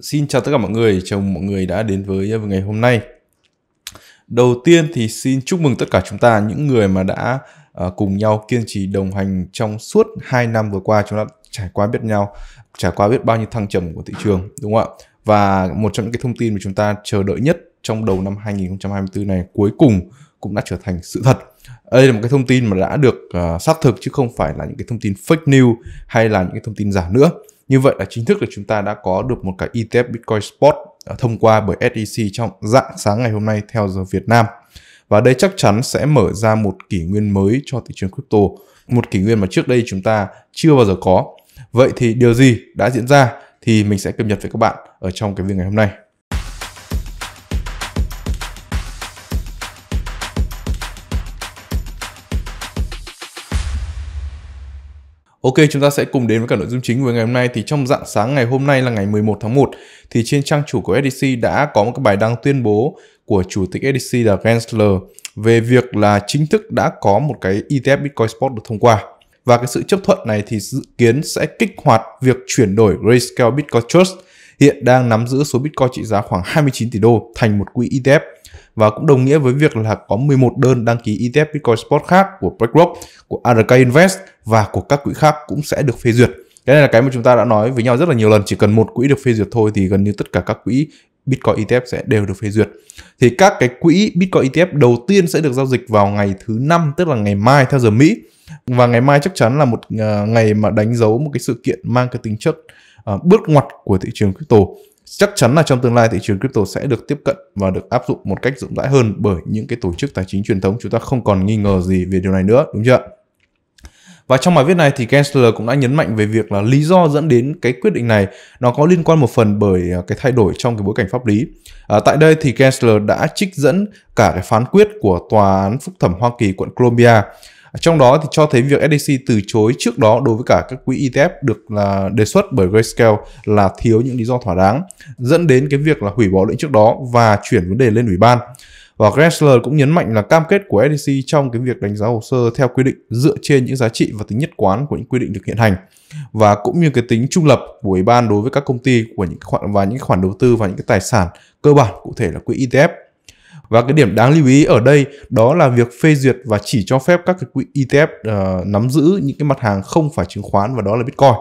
Xin chào tất cả mọi người, chào mừng mọi người đã đến với ngày hôm nay. Đầu tiên thì xin chúc mừng tất cả chúng ta những người mà đã uh, cùng nhau kiên trì đồng hành trong suốt 2 năm vừa qua chúng ta trải qua biết nhau, trải qua biết bao nhiêu thăng trầm của thị trường đúng không ạ? Và một trong những cái thông tin mà chúng ta chờ đợi nhất trong đầu năm 2024 này cuối cùng cũng đã trở thành sự thật. Đây là một cái thông tin mà đã được uh, xác thực chứ không phải là những cái thông tin fake news hay là những cái thông tin giả nữa như vậy là chính thức là chúng ta đã có được một cái ETF Bitcoin Spot à, thông qua bởi SEC trong dạng sáng ngày hôm nay theo giờ Việt Nam. Và đây chắc chắn sẽ mở ra một kỷ nguyên mới cho thị trường crypto, một kỷ nguyên mà trước đây chúng ta chưa bao giờ có. Vậy thì điều gì đã diễn ra thì mình sẽ cập nhật với các bạn ở trong cái video ngày hôm nay. Ok, chúng ta sẽ cùng đến với cả nội dung chính của ngày hôm nay. Thì trong dạng sáng ngày hôm nay là ngày 11 tháng 1, thì trên trang chủ của SDC đã có một cái bài đăng tuyên bố của chủ tịch SDC là Gensler về việc là chính thức đã có một cái ETF Bitcoin Spot được thông qua. Và cái sự chấp thuận này thì dự kiến sẽ kích hoạt việc chuyển đổi Grayscale Bitcoin Trust hiện đang nắm giữ số Bitcoin trị giá khoảng 29 tỷ đô thành một quỹ ETF và cũng đồng nghĩa với việc là có 11 đơn đăng ký ETF Bitcoin Spot khác của BlackRock, của ARK Invest và của các quỹ khác cũng sẽ được phê duyệt. Cái này là cái mà chúng ta đã nói với nhau rất là nhiều lần, chỉ cần một quỹ được phê duyệt thôi thì gần như tất cả các quỹ Bitcoin ETF sẽ đều được phê duyệt. Thì các cái quỹ Bitcoin ETF đầu tiên sẽ được giao dịch vào ngày thứ năm tức là ngày mai theo giờ Mỹ. Và ngày mai chắc chắn là một à, ngày mà đánh dấu một cái sự kiện mang cái tính chất uh, bước ngoặt của thị trường crypto chắc chắn là trong tương lai thị trường crypto sẽ được tiếp cận và được áp dụng một cách rộng rãi hơn bởi những cái tổ chức tài chính truyền thống. Chúng ta không còn nghi ngờ gì về điều này nữa đúng chưa và trong bài viết này thì Gensler cũng đã nhấn mạnh về việc là lý do dẫn đến cái quyết định này nó có liên quan một phần bởi à, cái thay đổi trong cái bối cảnh pháp lý. À, tại đây thì Gensler đã trích dẫn cả cái phán quyết của tòa án phúc thẩm Hoa Kỳ quận Columbia trong đó thì cho thấy việc SDC từ chối trước đó đối với cả các quỹ ETF được là đề xuất bởi Grayscale là thiếu những lý do thỏa đáng, dẫn đến cái việc là hủy bỏ lệnh trước đó và chuyển vấn đề lên ủy ban. Và Gressler cũng nhấn mạnh là cam kết của SDC trong cái việc đánh giá hồ sơ theo quy định dựa trên những giá trị và tính nhất quán của những quy định được hiện hành và cũng như cái tính trung lập của ủy ban đối với các công ty của những khoản và những khoản đầu tư và những cái tài sản cơ bản cụ thể là quỹ ETF và cái điểm đáng lưu ý ở đây đó là việc phê duyệt và chỉ cho phép các cái quỹ ETF uh, ờ, nắm giữ những cái mặt hàng không phải chứng khoán và đó là Bitcoin.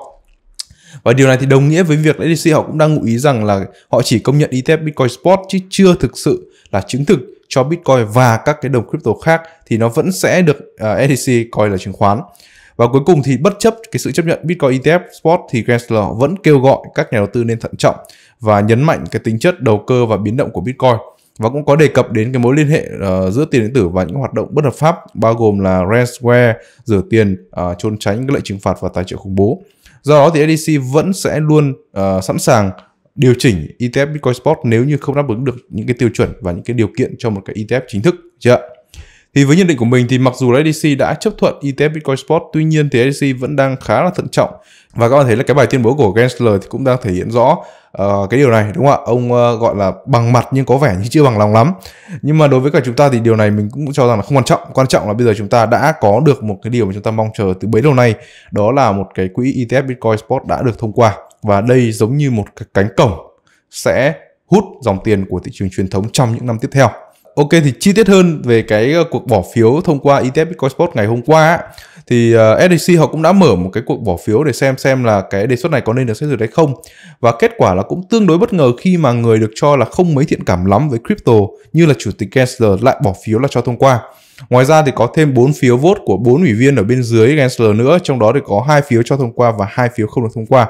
Và điều này thì đồng nghĩa với việc SEC họ cũng đang ngụ ý rằng là họ chỉ công nhận ETF Bitcoin Spot chứ chưa thực sự là chứng thực cho Bitcoin và các cái đồng crypto khác thì nó vẫn sẽ được ờ, uh, SEC coi là chứng khoán. Và cuối cùng thì bất chấp cái sự chấp nhận Bitcoin ETF Spot thì Gensler vẫn kêu gọi các nhà đầu tư nên thận trọng và nhấn mạnh cái tính chất đầu cơ và biến động của Bitcoin và cũng có đề cập đến cái mối liên hệ uh, giữa tiền điện tử và những hoạt động bất hợp pháp bao gồm là ransomware, rửa tiền, uh, trốn tránh các lệnh trừng phạt và tài trợ khủng bố. Do đó thì SDC vẫn sẽ luôn uh, sẵn sàng điều chỉnh ETF Bitcoin Spot nếu như không đáp ứng được những cái tiêu chuẩn và những cái điều kiện cho một cái ETF chính thức chưa? Thì với nhận định của mình thì mặc dù là đã chấp thuận ETF Bitcoin Spot, tuy nhiên thì SDC vẫn đang khá là thận trọng. Và các bạn thấy là cái bài tuyên bố của Gensler thì cũng đang thể hiện rõ uh, cái điều này đúng không ạ? Ông uh, gọi là bằng mặt nhưng có vẻ như chưa bằng lòng lắm. Nhưng mà đối với cả chúng ta thì điều này mình cũng cho rằng là không quan trọng. Quan trọng là bây giờ chúng ta đã có được một cái điều mà chúng ta mong chờ từ bấy lâu nay đó là một cái quỹ ETF Bitcoin Spot đã được thông qua. Và đây giống như một cái cánh cổng sẽ hút dòng tiền của thị trường truyền thống trong những năm tiếp theo. Ok thì chi tiết hơn về cái ờ, cuộc bỏ phiếu thông qua ETF Bitcoin Spot ngày hôm qua thì ờ, uh, SEC họ cũng đã mở một cái cuộc bỏ phiếu để xem xem là cái đề xuất này có nên được xét duyệt hay không và kết quả là cũng tương đối bất ngờ khi mà người được cho là không mấy thiện cảm lắm với crypto như là chủ tịch Gensler lại bỏ phiếu là cho thông qua. Ngoài ra thì có thêm 4 phiếu vote của 4 ủy viên ở bên dưới Gensler nữa, trong đó thì có hai phiếu cho thông qua và hai phiếu không được thông qua.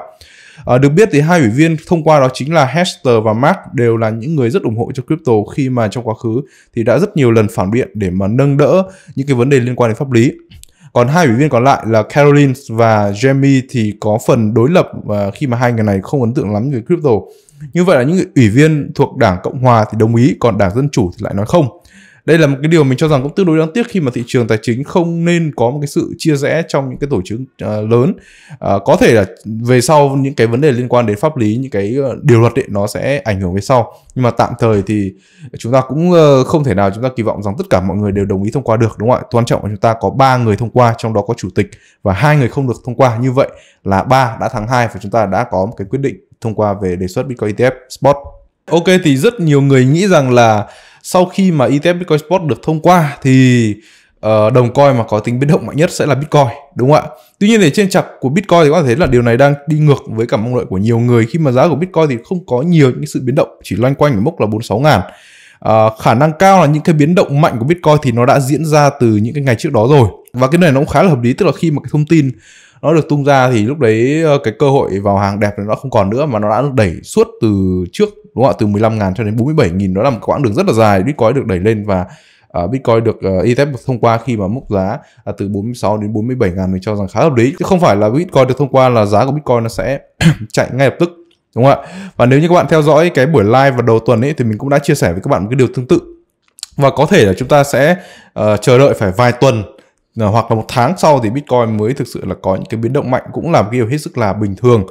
À, được biết thì hai ủy viên thông qua đó chính là Hester và Mark đều là những người rất ủng hộ cho crypto khi mà trong quá khứ thì đã rất nhiều lần phản biện để mà nâng đỡ những cái vấn đề liên quan đến pháp lý. Còn hai ủy viên còn lại là Caroline và Jamie thì có phần đối lập và khi mà hai người này không ấn tượng lắm về crypto. Như vậy là những ủy viên thuộc Đảng Cộng Hòa thì đồng ý, còn Đảng Dân Chủ thì lại nói không đây là một cái điều mình cho rằng cũng tương đối đáng tiếc khi mà thị trường tài chính không nên có một cái sự chia rẽ trong những cái tổ chức uh, lớn. Uh, có thể là về sau những cái vấn đề liên quan đến pháp lý những cái uh, điều luật ấy, nó sẽ ảnh hưởng về sau. Nhưng mà tạm thời thì chúng ta cũng uh, không thể nào chúng ta kỳ vọng rằng tất cả mọi người đều đồng ý thông qua được đúng không ạ? Quan trọng là chúng ta có ba người thông qua trong đó có chủ tịch và hai người không được thông qua. Như vậy là ba đã thắng hai và chúng ta đã có một cái quyết định thông qua về đề xuất Bitcoin ETF Spot. Ok thì rất nhiều người nghĩ rằng là sau khi mà ETF Bitcoin Spot được thông qua thì uh, đồng coin mà có tính biến động mạnh nhất sẽ là Bitcoin đúng không ạ? Tuy nhiên thì trên chặt của Bitcoin thì có thể thấy là điều này đang đi ngược với cả mong đợi của nhiều người khi mà giá của Bitcoin thì không có nhiều những sự biến động chỉ loanh quanh ở mức là 46 ngàn. Uh, khả năng cao là những cái biến động mạnh của Bitcoin thì nó đã diễn ra từ những cái ngày trước đó rồi và cái này nó cũng khá là hợp lý tức là khi mà cái thông tin nó được tung ra thì lúc đấy ờ, cái cơ hội vào hàng đẹp nó không còn nữa mà nó đã được đẩy suốt từ trước đúng không ạ? Từ 15 ngàn cho đến 47 nghìn. Đó là một quãng đường rất là dài. Bitcoin được đẩy lên và uh, Bitcoin được ờ, uh, ETF được thông qua khi mà mức giá uh, từ 46 đến 47 ngàn mình cho rằng khá hợp lý. Chứ không phải là Bitcoin được thông qua là giá của Bitcoin nó sẽ chạy ngay lập tức đúng không ạ? Và nếu như các bạn theo dõi cái buổi live vào đầu tuần ấy thì mình cũng đã chia sẻ với các bạn một cái điều tương tự. Và có thể là chúng ta sẽ uh, chờ đợi phải vài tuần Ờ, hoặc là một tháng sau thì Bitcoin mới thực sự là có những cái biến động mạnh cũng là một cái điều hết sức là bình thường.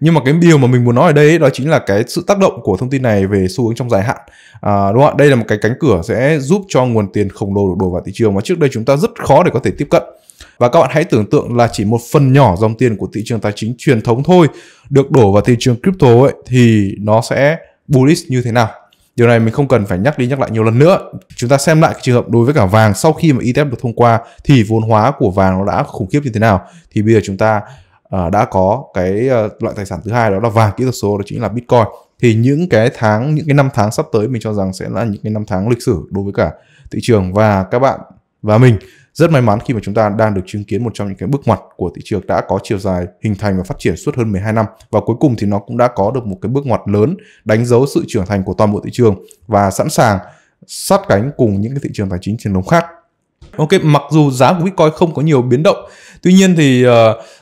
Nhưng mà cái điều mà mình muốn nói ở đây ấy, đó chính là cái sự tác động của thông tin này về xu hướng trong dài hạn. À, đúng không ạ? Đây là một cái cánh cửa sẽ giúp cho nguồn tiền khổng lồ được đổ vào thị trường mà trước đây chúng ta rất khó để có thể tiếp cận. Và các bạn hãy tưởng tượng là chỉ một phần nhỏ dòng tiền của thị trường tài chính truyền thống thôi được đổ vào thị trường crypto ấy thì nó sẽ bullish như thế nào? Điều này mình không cần phải nhắc đi nhắc lại nhiều lần nữa. Chúng ta xem lại cái trường hợp đối với cả vàng sau khi mà ETF được thông qua thì vốn hóa của vàng nó đã khủng khiếp như thế nào. Thì bây giờ chúng ta uh, đã có cái uh, loại tài sản thứ hai đó là vàng kỹ thuật số đó chính là Bitcoin. Thì những cái tháng, những cái năm tháng sắp tới mình cho rằng sẽ là những cái năm tháng lịch sử đối với cả thị trường và các bạn và mình rất may mắn khi mà chúng ta đang được chứng kiến một trong những cái bước ngoặt của thị trường đã có chiều dài hình thành và phát triển suốt hơn 12 năm và cuối cùng thì nó cũng đã có được một cái bước ngoặt lớn đánh dấu sự trưởng thành của toàn bộ thị trường và sẵn sàng sát cánh cùng những cái thị trường tài chính truyền thống khác. Ok, mặc dù giá của Bitcoin không có nhiều biến động, tuy nhiên thì uh,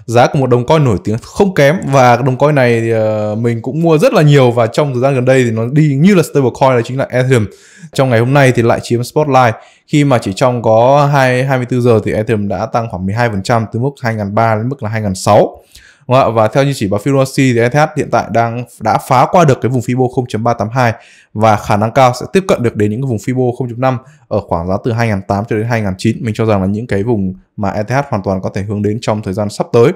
giá của một đồng coin nổi tiếng không kém. Và đồng coin này thì, uh, mình cũng mua rất là nhiều và trong thời gian gần đây thì nó đi như là stablecoin là chính là Ethereum. Trong ngày hôm nay thì lại chiếm spotlight. Khi mà chỉ trong có 2 24 giờ thì Ethereum đã tăng khoảng 12% từ mức 2003 đến mức là 2006 và theo như chỉ báo Fibonacci thì ETH hiện tại đang đã phá qua được cái vùng Fibo 0.382 và khả năng cao sẽ tiếp cận được đến những cái vùng Fibo 0.5 ở khoảng giá từ 2008 cho đến 2009 mình cho rằng là những cái vùng mà ETH hoàn toàn có thể hướng đến trong thời gian sắp tới.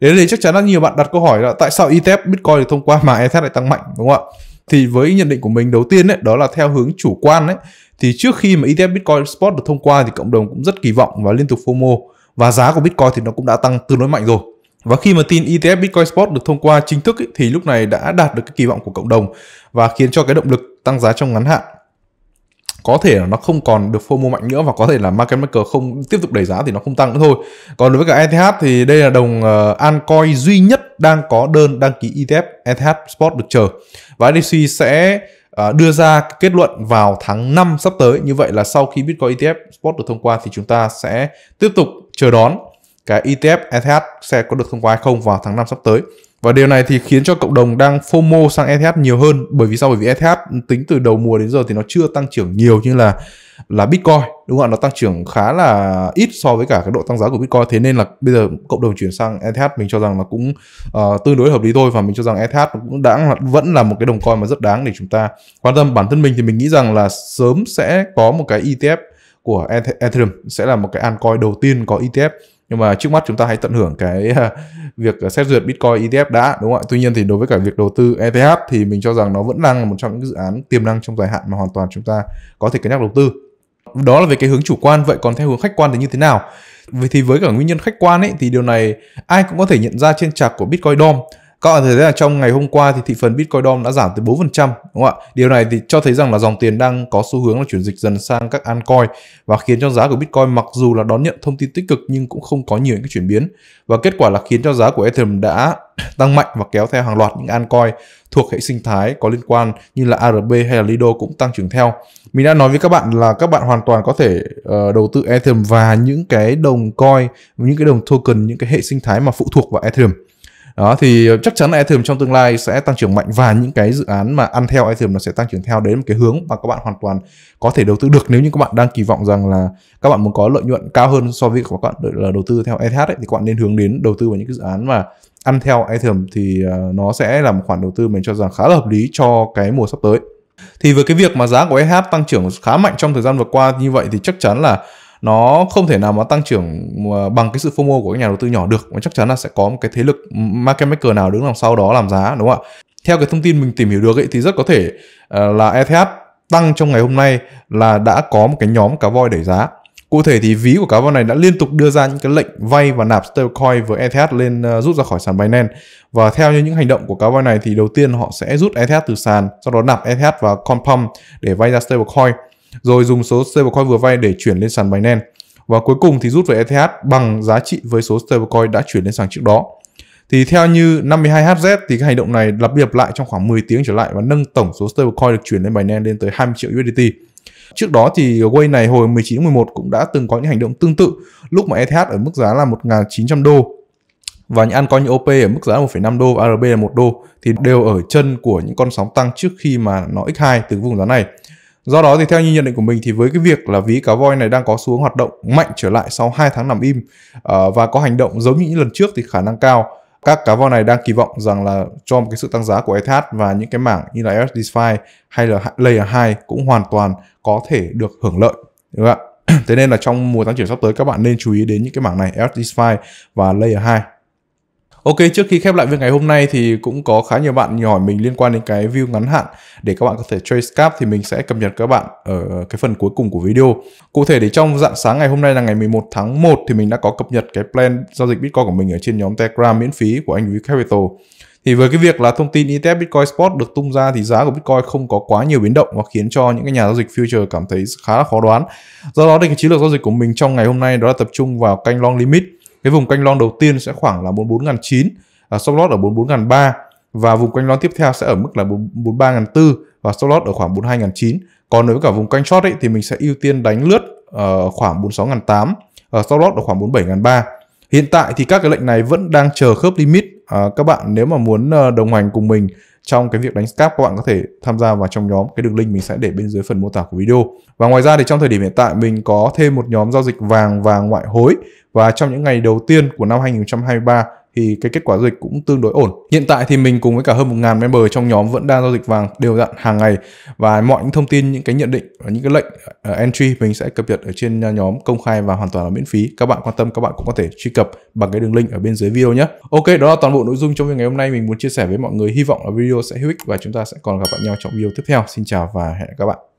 Đến đây chắc chắn là nhiều bạn đặt câu hỏi là tại sao ETF Bitcoin được thông qua mà ETH lại tăng mạnh đúng không ạ? Thì với nhận định của mình đầu tiên ấy, đó là theo hướng chủ quan ấy, thì trước khi mà ETF Bitcoin Spot được thông qua thì cộng đồng cũng rất kỳ vọng và liên tục FOMO và giá của Bitcoin thì nó cũng đã tăng tương đối mạnh rồi và khi mà tin ETF Bitcoin Spot được thông qua chính thức ý, thì lúc này đã đạt được cái kỳ vọng của cộng đồng và khiến cho cái động lực tăng giá trong ngắn hạn có thể là nó không còn được FOMO mạnh nữa và có thể là market maker không tiếp tục đẩy giá thì nó không tăng nữa thôi. Còn đối với cả ETH thì đây là đồng uh, altcoin duy nhất đang có đơn đăng ký ETF ETH Spot được chờ. Và SDC sẽ uh, đưa ra kết luận vào tháng 5 sắp tới. Như vậy là sau khi Bitcoin ETF Spot được thông qua thì chúng ta sẽ tiếp tục chờ đón cái ETF ETH sẽ có được thông qua hay không vào tháng 5 sắp tới. Và điều này thì khiến cho cộng đồng đang FOMO sang ETH nhiều hơn bởi vì sao? Bởi vì ETH tính từ đầu mùa đến giờ thì nó chưa tăng trưởng nhiều như là là Bitcoin đúng không ạ? Nó tăng trưởng khá là ít so với cả cái độ tăng giá của Bitcoin thế nên là bây giờ cộng đồng chuyển sang ETH mình cho rằng là cũng uh, tương đối hợp lý thôi và mình cho rằng ETH cũng đã vẫn là một cái đồng coin mà rất đáng để chúng ta quan tâm. Bản thân mình thì mình nghĩ rằng là sớm sẽ có một cái ETF của Ethereum sẽ là một cái altcoin đầu tiên có ETF nhưng mà trước mắt chúng ta hãy tận hưởng cái, việc ờ, xét duyệt Bitcoin ETF đã, đúng không ạ? Tuy nhiên thì đối với cả việc đầu tư ETH thì mình cho rằng nó vẫn đang là một trong những dự án tiềm năng trong dài hạn mà hoàn toàn chúng ta có thể cân nhắc đầu tư. Đó là về cái hướng chủ quan vậy còn theo hướng khách quan thì như thế nào? Vậy thì với cả nguyên nhân khách quan ấy, thì điều này ai cũng có thể nhận ra trên chart của Bitcoin DOM các bạn thấy là trong ngày hôm qua thì thị phần Bitcoin DOM đã giảm tới 4%, đúng không ạ? Điều này thì cho thấy rằng là dòng tiền đang có xu hướng là chuyển dịch dần sang các altcoin và khiến cho giá của Bitcoin mặc dù là đón nhận thông tin tích cực nhưng cũng không có nhiều những cái chuyển biến. Và kết quả là khiến cho giá của Ethereum đã tăng mạnh và kéo theo hàng loạt những altcoin thuộc hệ sinh thái có liên quan như là ARB hay là Lido cũng tăng trưởng theo. Mình đã nói với các bạn là các bạn hoàn toàn có thể uh, đầu tư Ethereum và những cái đồng coin, những cái đồng token, những cái hệ sinh thái mà phụ thuộc vào Ethereum đó thì chắc chắn là Ethereum trong tương lai sẽ tăng trưởng mạnh và những cái dự án mà ăn theo Ethereum nó sẽ tăng trưởng theo đến một cái hướng mà các bạn hoàn toàn có thể đầu tư được. Nếu như các bạn đang kỳ vọng rằng là các bạn muốn có lợi nhuận cao hơn so với các bạn là đầu tư theo ETH ấy, thì các bạn nên hướng đến đầu tư vào những cái dự án mà ăn theo Ethereum thì ờ, nó sẽ là một khoản đầu tư mình cho rằng khá là hợp lý cho cái mùa sắp tới. Thì với cái việc mà giá của ETH tăng trưởng khá mạnh trong thời gian vừa qua như vậy thì chắc chắn là nó không thể nào mà tăng trưởng à, bằng cái sự FOMO của các nhà đầu tư nhỏ được. Và chắc chắn là sẽ có một cái thế lực market maker nào đứng đằng sau đó làm giá đúng không ạ? Theo cái thông tin mình tìm hiểu được ấy, thì rất có thể uh, là ETH tăng trong ngày hôm nay là đã có một cái nhóm cá voi đẩy giá. Cụ thể thì ví của cá voi này đã liên tục đưa ra những cái lệnh vay và nạp stablecoin với ETH lên uh, rút ra khỏi sàn Binance. Và theo như những hành động của cá voi này thì đầu tiên họ sẽ rút ETH từ sàn, sau đó nạp ETH vào Compound để vay ra stablecoin, rồi dùng số stablecoin vừa vay để chuyển lên sàn Binance. Và cuối cùng thì rút về ETH bằng giá trị với số stablecoin đã chuyển lên sàn trước đó. Thì theo như 52HZ thì cái hành động này lặp đi lặp lại trong khoảng 10 tiếng trở lại và nâng tổng số stablecoin được chuyển lên Binance lên tới 20 triệu USDT. Trước đó thì Way này hồi 19 tháng 11 cũng đã từng có những hành động tương tự lúc mà ETH ở mức giá là 1.900 đô và những altcoin như OP ở mức giá 1,5 đô và ARB là 1 đô thì đều ở chân của những con sóng tăng trước khi mà nó x2 từ vùng giá này. Do đó thì theo như nhận định của mình thì với cái việc là ví cá voi này đang có xu hướng hoạt động mạnh trở lại sau 2 tháng nằm im ờ, và có hành động giống như những lần trước thì khả năng cao, các cá voi này đang kỳ vọng rằng là cho một cái sự tăng giá của ETH và những cái mảng như là USDFi hay là Layer 2 cũng hoàn toàn có thể được hưởng lợi, đúng không ạ? Thế nên là trong mùa tăng trưởng sắp tới, các bạn nên chú ý đến những cái mảng này USDFi và Layer 2 Ok, trước khi khép lại việc ngày hôm nay thì cũng có khá nhiều bạn hỏi mình liên quan đến cái view ngắn hạn để các bạn có thể trade scalp thì mình sẽ cập nhật các bạn ở cái phần cuối cùng của video. Cụ thể thì trong dạng sáng ngày hôm nay là ngày 11 tháng 1 thì mình đã có cập nhật cái plan giao dịch Bitcoin của mình ở trên nhóm Telegram miễn phí của anh View Capital. Thì với cái việc là thông tin ETF Bitcoin Spot được tung ra thì giá của Bitcoin không có quá nhiều biến động và khiến cho những cái nhà giao dịch future cảm thấy khá là khó đoán. Do đó thì cái chiến lược giao dịch của mình trong ngày hôm nay đó là tập trung vào canh long limit cái vùng canh lon đầu tiên sẽ khoảng là 44.900 à, stop loss ở 44.300 và vùng canh lon tiếp theo sẽ ở mức là 43.400 và stop loss ở khoảng 42.900 còn đối với cả vùng canh short ấy, thì mình sẽ ưu tiên đánh lướt uh, khoảng 46.800 và ờ, stop loss ở khoảng 47.300 hiện tại thì các cái lệnh này vẫn đang chờ khớp limit. À, các bạn nếu mà muốn ờ, đồng hành cùng mình trong cái việc đánh scalp các bạn có thể tham gia vào trong nhóm. Cái đường link mình sẽ để bên dưới phần mô tả của video. Và ngoài ra thì trong thời điểm hiện tại, mình có thêm một nhóm giao dịch vàng và ngoại hối. Và trong những ngày đầu tiên của năm 2023 thì cái kết quả giao dịch cũng tương đối ổn. Hiện tại thì mình cùng với cả hơn 1.000 member trong nhóm vẫn đang giao dịch vàng đều đặn hàng ngày và mọi những thông tin, những cái nhận định và những cái lệnh uh, entry mình sẽ cập nhật ở trên ờ, nhóm công khai và hoàn toàn là miễn phí. Các bạn quan tâm các bạn cũng có thể truy cập bằng cái đường link ở bên dưới video nhé. Ok, đó là toàn bộ nội dung trong video ngày hôm nay mình muốn chia sẻ với mọi người. Hy vọng là video sẽ hữu ích và chúng ta sẽ còn gặp lại nhau trong video tiếp theo. Xin chào và hẹn gặp các bạn.